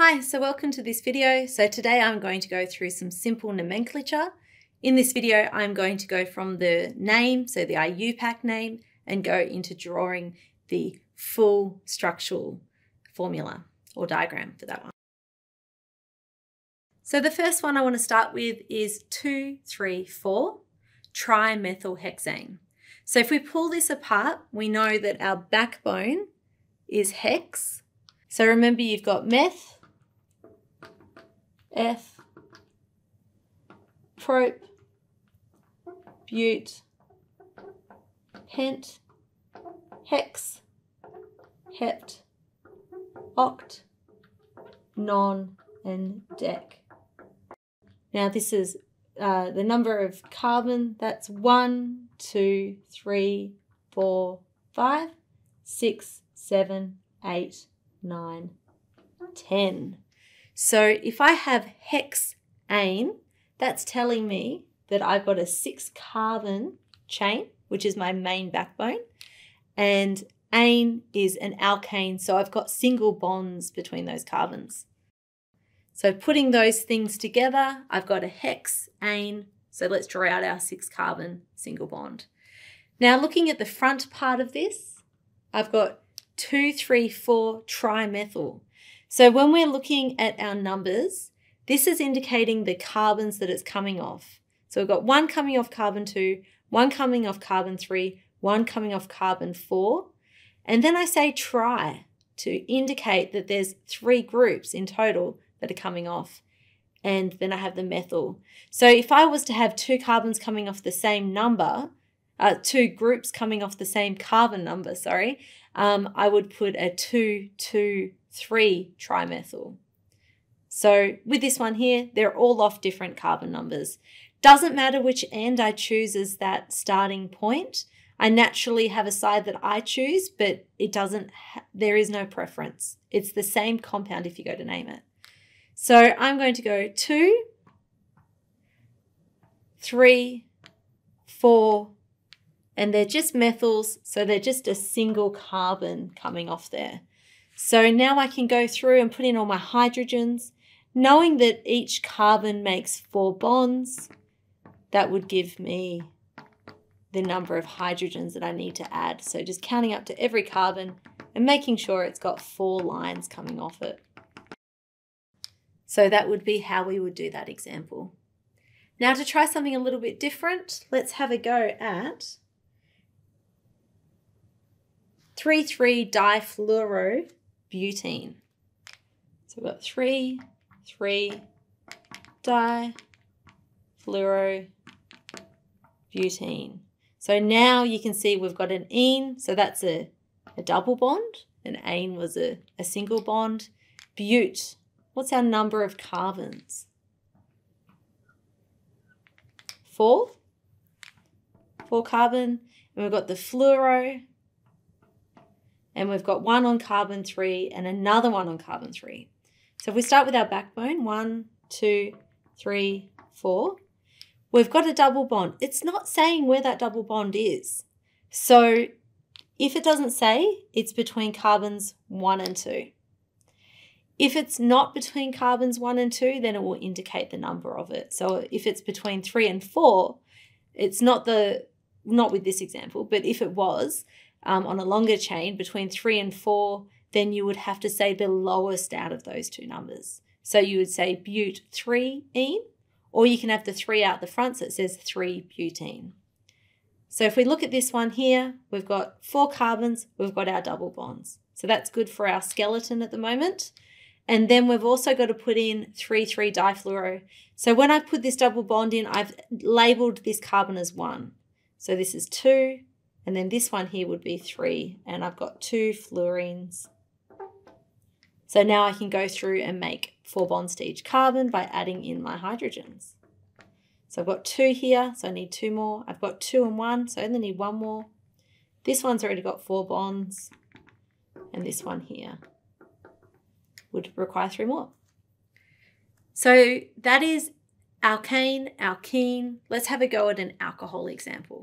Hi, so welcome to this video. So today I'm going to go through some simple nomenclature. In this video, I'm going to go from the name, so the IUPAC name, and go into drawing the full structural formula or diagram for that one. So the first one I want to start with is 234 trimethylhexane. So if we pull this apart, we know that our backbone is hex. So remember you've got meth, eth, prop, but, pent, hex, hept, oct, non, and dec. Now this is uh, the number of carbon, that's one, two, three, four, five, six, seven, eight, nine, ten. So if I have hexane, that's telling me that I've got a six carbon chain, which is my main backbone, and ane is an alkane, so I've got single bonds between those carbons. So putting those things together, I've got a hexane, so let's draw out our six carbon single bond. Now looking at the front part of this, I've got two, three, four trimethyl. So when we're looking at our numbers, this is indicating the carbons that it's coming off. So we've got one coming off carbon 2, one coming off carbon 3, one coming off carbon 4. And then I say tri to indicate that there's three groups in total that are coming off. And then I have the methyl. So if I was to have two carbons coming off the same number, uh, two groups coming off the same carbon number, sorry, um, I would put a 2, 2, 3 trimethyl. So with this one here, they're all off different carbon numbers. Doesn't matter which end I choose as that starting point. I naturally have a side that I choose, but it doesn't, there is no preference. It's the same compound if you go to name it. So I'm going to go two, three, four, and they're just methyls, so they're just a single carbon coming off there. So now I can go through and put in all my hydrogens, knowing that each carbon makes four bonds, that would give me the number of hydrogens that I need to add. So just counting up to every carbon and making sure it's got four lines coming off it. So that would be how we would do that example. Now to try something a little bit different, let's have a go at 3,3-difluorobutene. So we've got 3, 3, difluorobutene. So now you can see we've got an ene, so that's a, a double bond. An ane was a, a single bond. Bute, what's our number of carbons? Four. Four carbon. And we've got the fluoro, and we've got one on carbon three and another one on carbon three. So if we start with our backbone, one, two, three, four, we've got a double bond. It's not saying where that double bond is. So if it doesn't say, it's between carbons one and two. If it's not between carbons one and two, then it will indicate the number of it. So if it's between three and four, it's not the, not with this example, but if it was, um, on a longer chain between three and four, then you would have to say the lowest out of those two numbers. So you would say but 3-ene, or you can have the three out the front so it says 3-butene. So if we look at this one here, we've got four carbons, we've got our double bonds. So that's good for our skeleton at the moment. And then we've also got to put in 3,3-difluoro. So when I put this double bond in, I've labeled this carbon as one. So this is two, and then this one here would be three, and I've got two fluorines. So now I can go through and make four bonds to each carbon by adding in my hydrogens. So I've got two here, so I need two more. I've got two and one, so I only need one more. This one's already got four bonds, and this one here would require three more. So that is alkane, alkene. Let's have a go at an alcohol example.